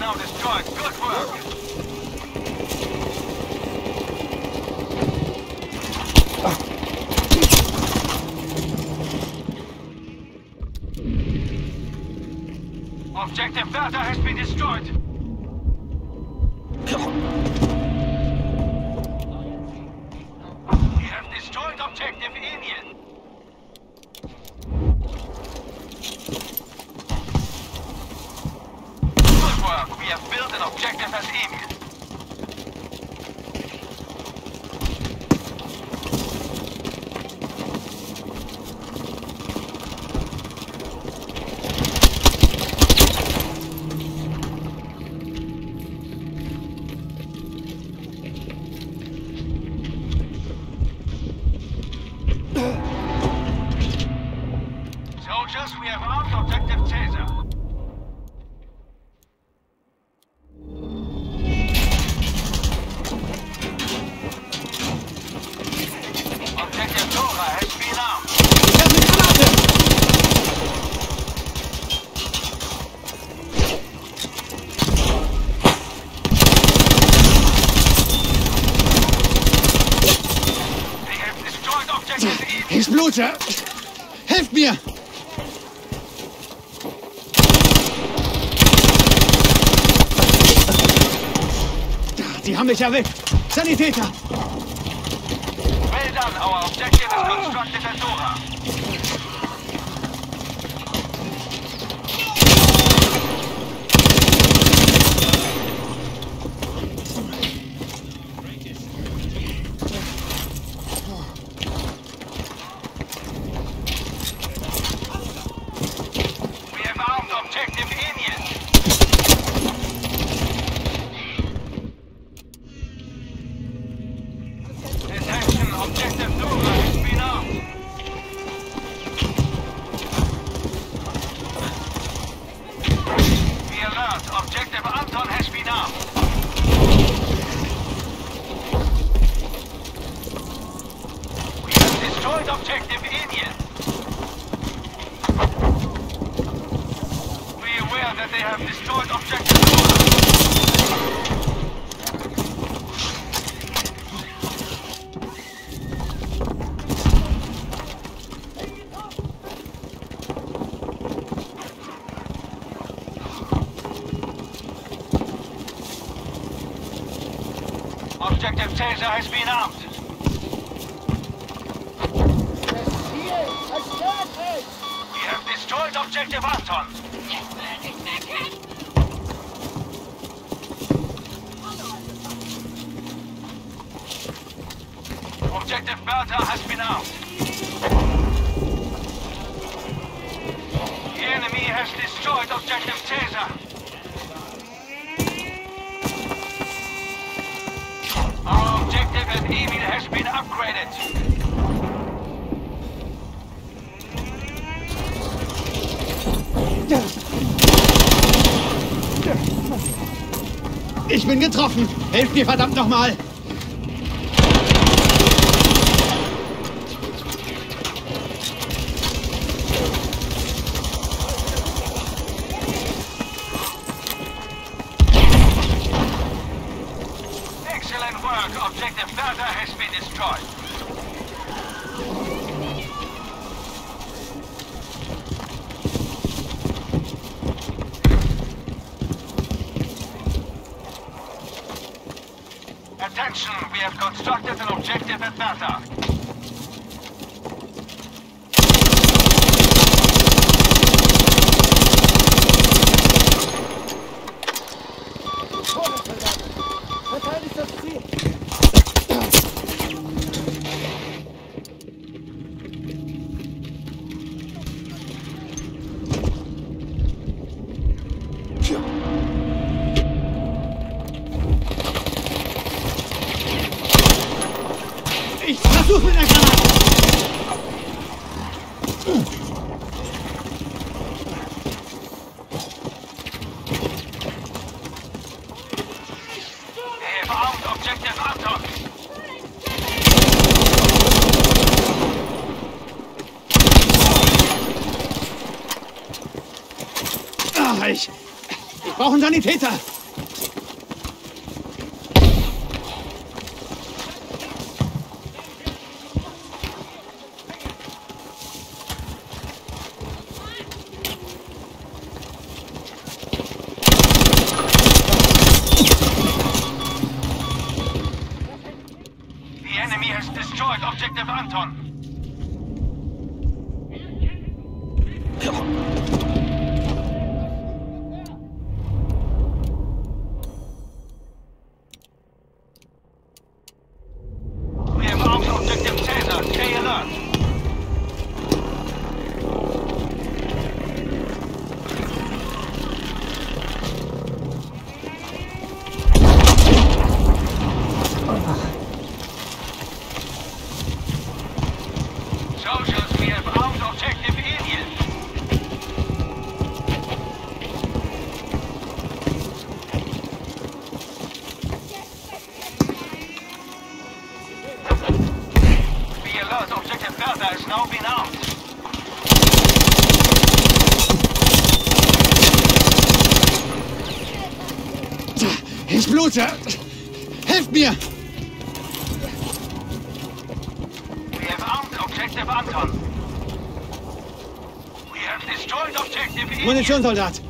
now destroyed. Good work. Objective Bertha has been destroyed. Soldiers, we have armed objective Caesar. Objective Dora has destroyed! Haben mich! Sanitäter! Well done, our objective is constructed at Dora. Objective Indian. Attention, objective Nora has been armed. Be alert, objective Anton has been armed. We have destroyed objective Indian. Be aware that they have destroyed objective Nora. Objective Caesar has been armed. We have destroyed Objective Anton. Objective Bertha has been armed. The enemy has destroyed Objective Caesar. At Emil has been upgraded. Ich bin getroffen! Helft mir verdammt nochmal! Has. Attention, we have constructed an objective at Bertha. ich. Ich brauche einen Sanitäter. Soldat,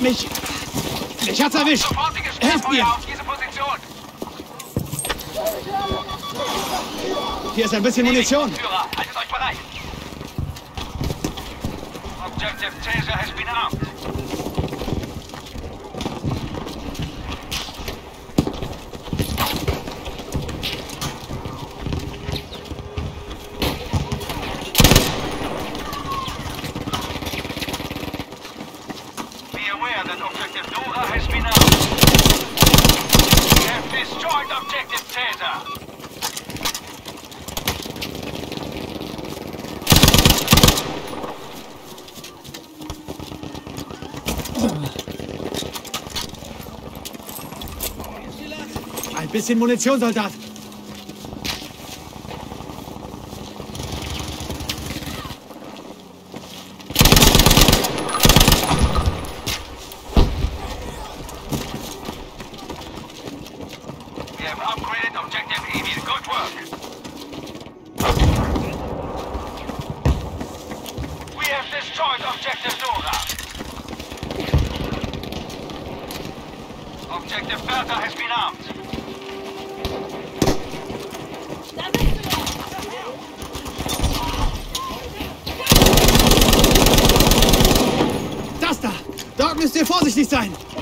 Mich. Mich hat's erwischt! Helft mir! Hier ist ein bisschen Munition. Führer, haltet euch bereit. Objective Taser has been armed. Bisschen Munition, Soldat. nicht sein.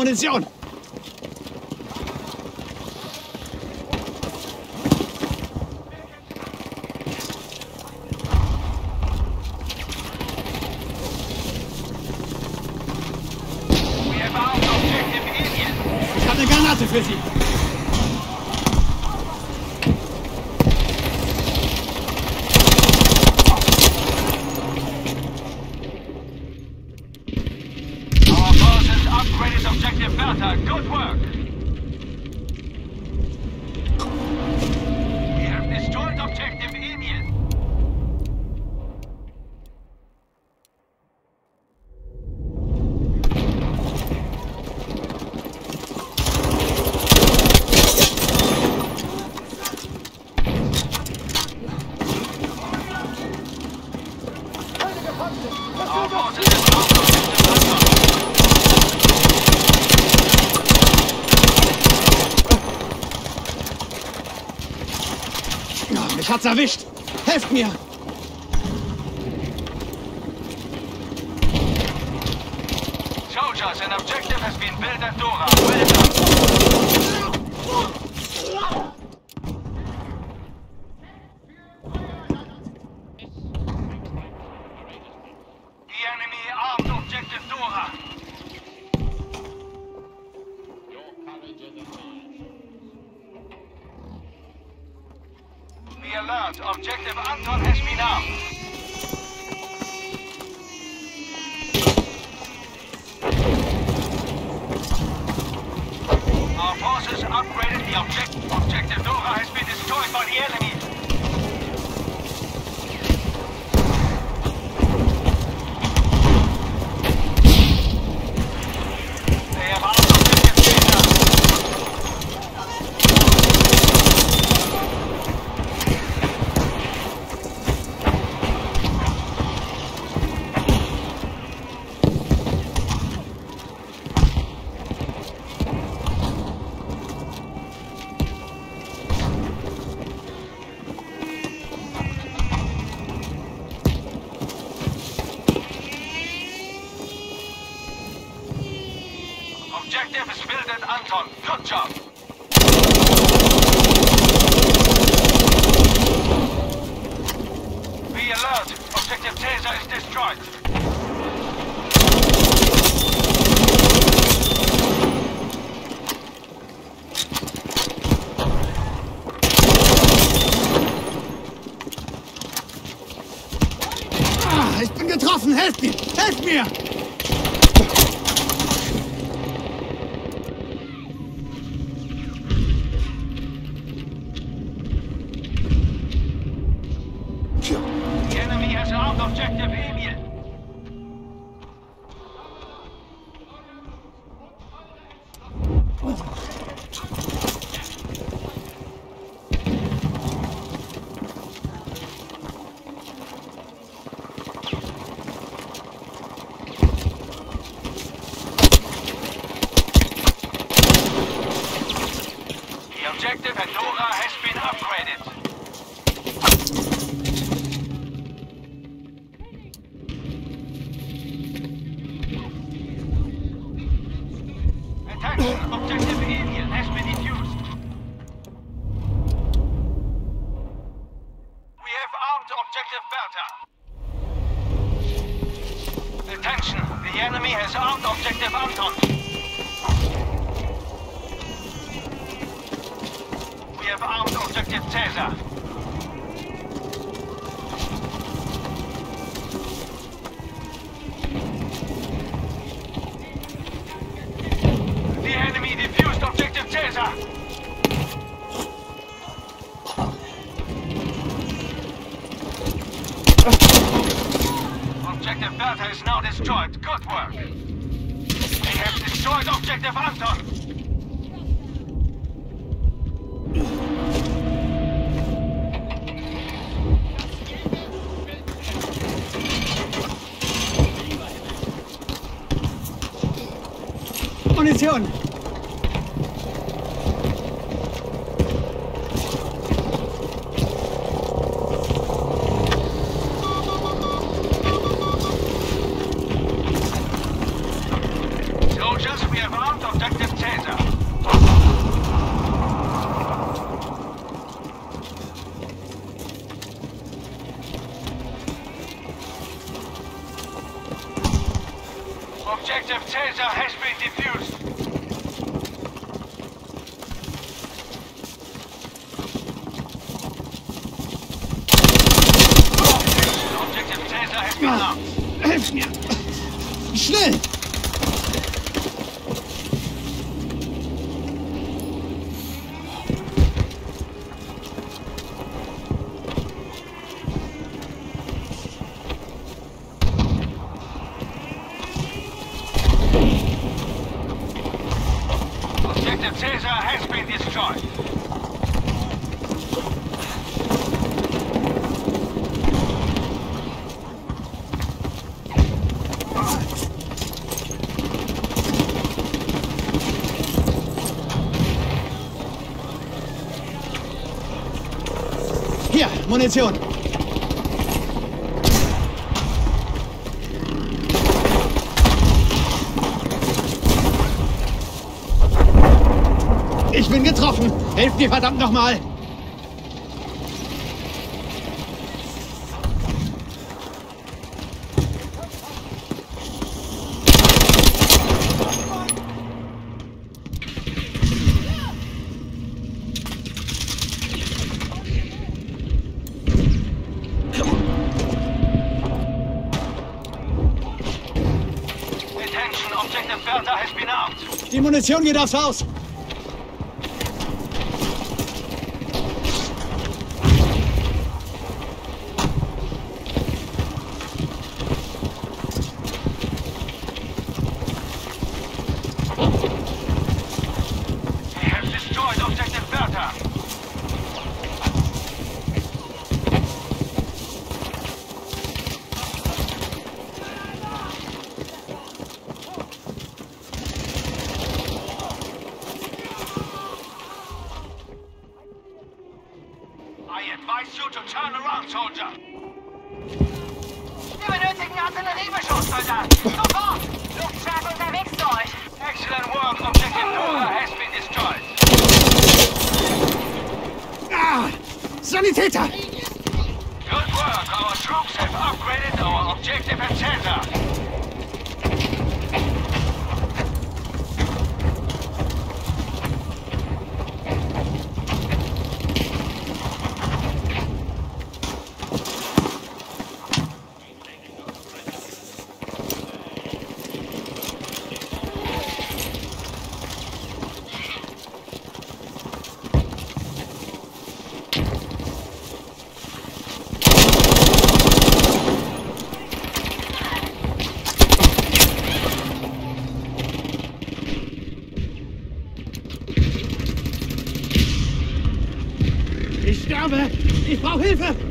Munition! Platz erwischt. Helft mir! out. Objective Anton has been out. Our forces upgraded the object. Objective Dora has been destroyed by the enemy. Anton, good job! Be alert! Objective Caesar is destroyed! Objective Beta is now destroyed. Good work. We have destroyed Objective Anton. munición. Munition. Ich bin getroffen. Helft mir verdammt nochmal. Munition geht aufs Haus. To turn around, soldier. Wir benötigen Artilleriebeschuss, Soldat! Sofort! Luftschlag unterwegs zu euch! Excellent work, Objective Dora has been destroyed. Ah! Sanitäter! Good work, our troops have upgraded our objective at Caesar. Ich sterbe! Ich brauche Hilfe!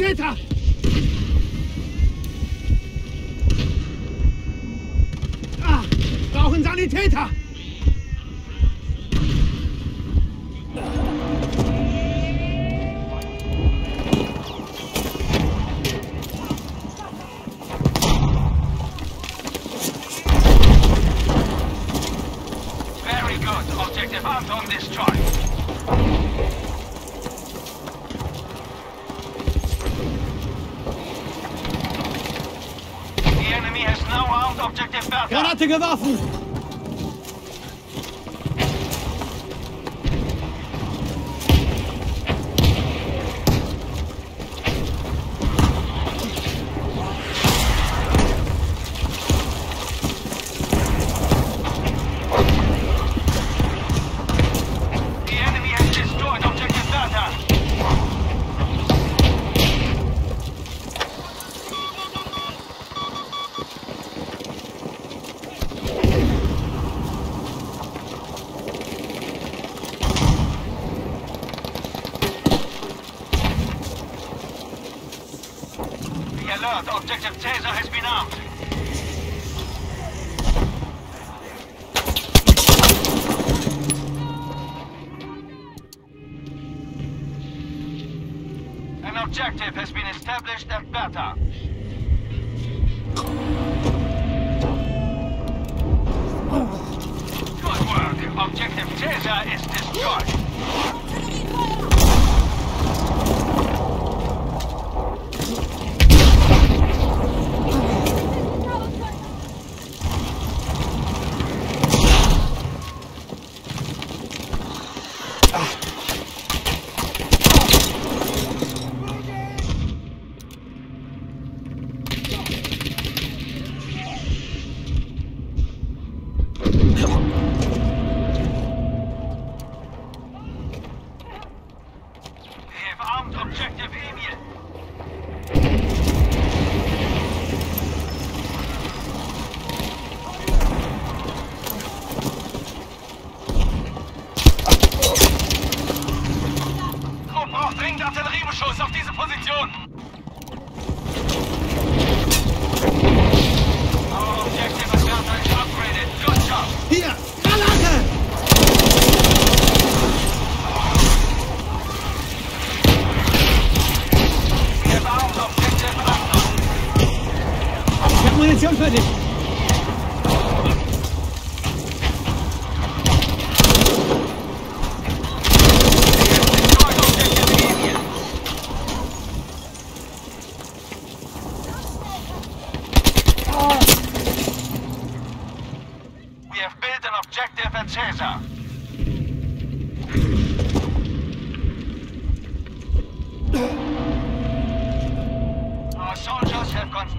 Sanitäter! Ah! Brauchen Sanitäter! Very good. Objective Anton destroyed. Matem Gaddafi! alert! Objective Caesar has been armed! An objective has been established at Beta. Good work! Objective Caesar is destroyed! Objective Emil!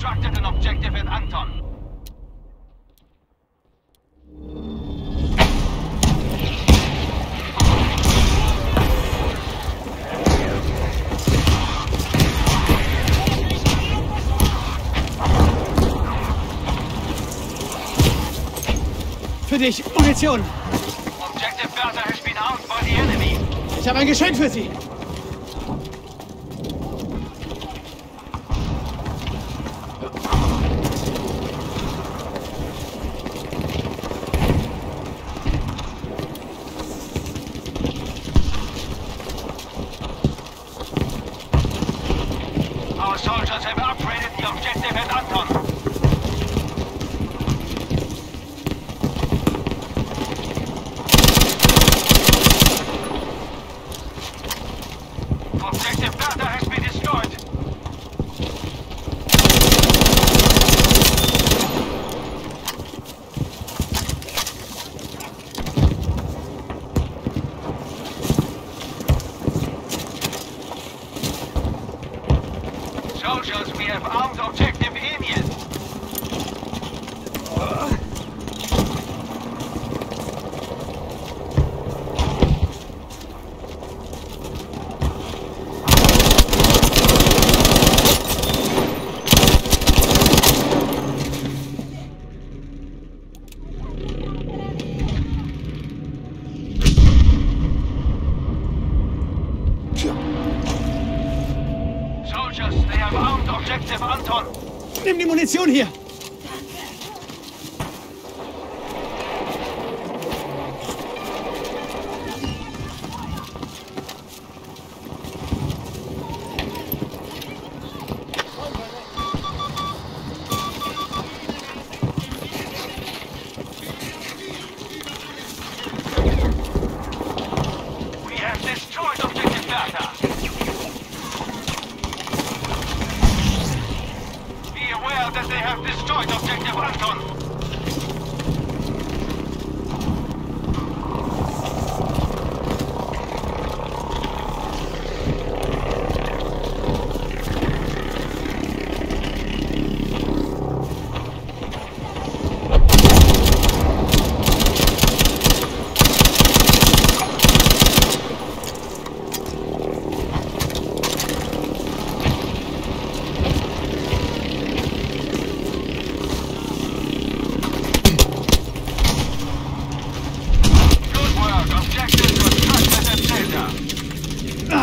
Extracted an objective in Anton. Für dich, Munition! Objective Berta has been out by the enemy. Ich habe ein Geschenk für Sie. Granada está Soon hier.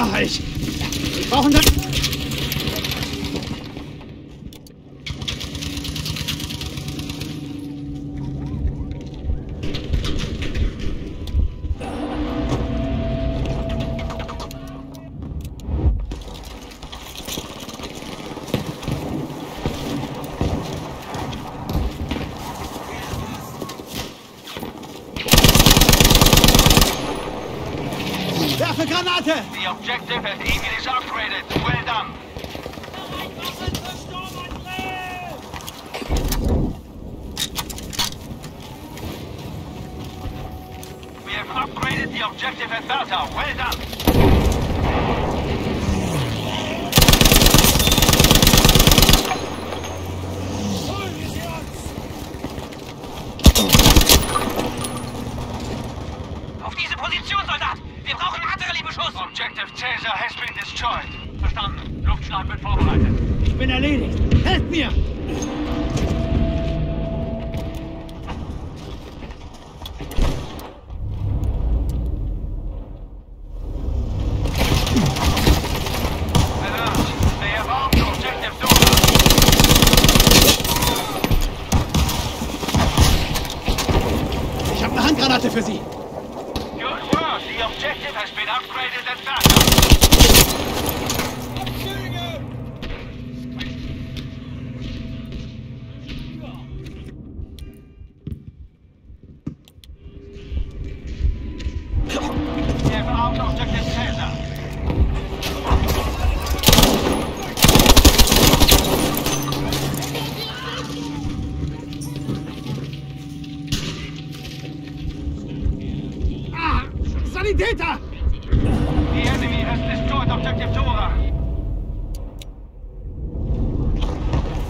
Bereich. Wir brauchen das. Objective Caesar has been destroyed. Verstanden. Luftschlag wird vorbereitet. Ich bin erledigt. Helft mir! Ich habe eine Handgranate für Sie. Sanitäter! The enemy has destroyed objective Dora.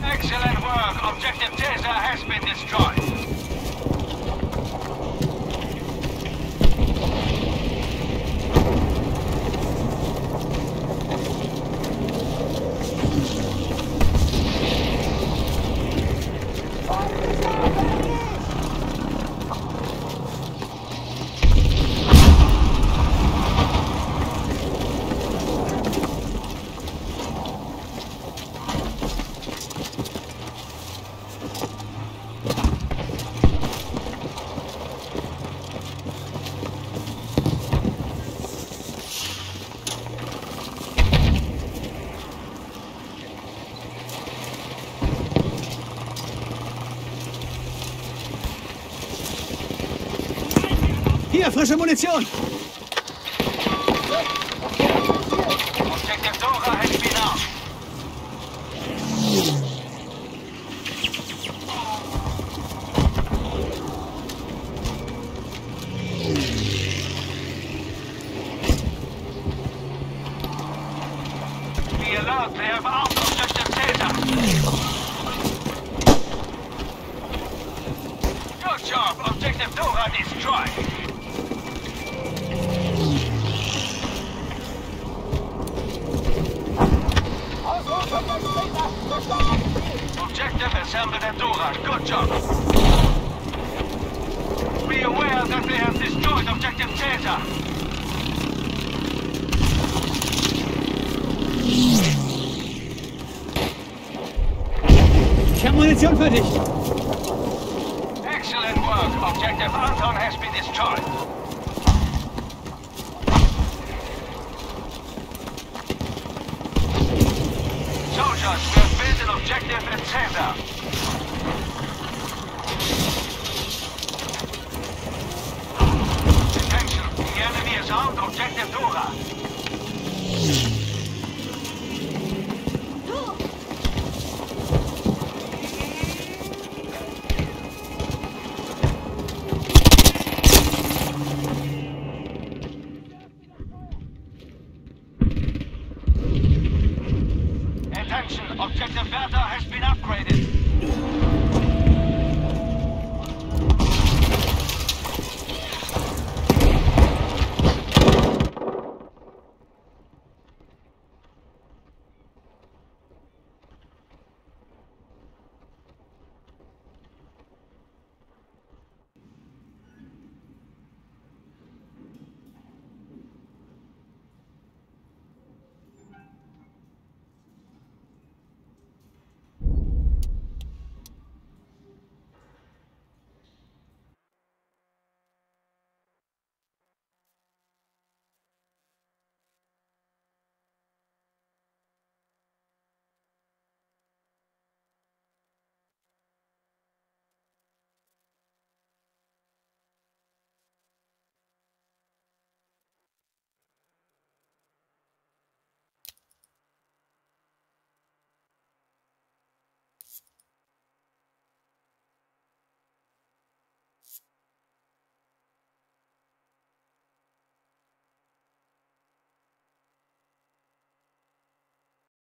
Excellent work. Objective Caesar has been destroyed. Hier, frische Munition! Objective Dora has been armed. Be alert, they have armed objective Caesar. Good job, objective Dora destroyed. Objective assembled at Dora. Good job. Be aware that they have destroyed Objective Caesar. Ich habe Munition für dich! Excellent work. Objective Anton has been destroyed. Soldiers, we have built an objective at Caesar. Attention, the enemy is armed Objective Dora.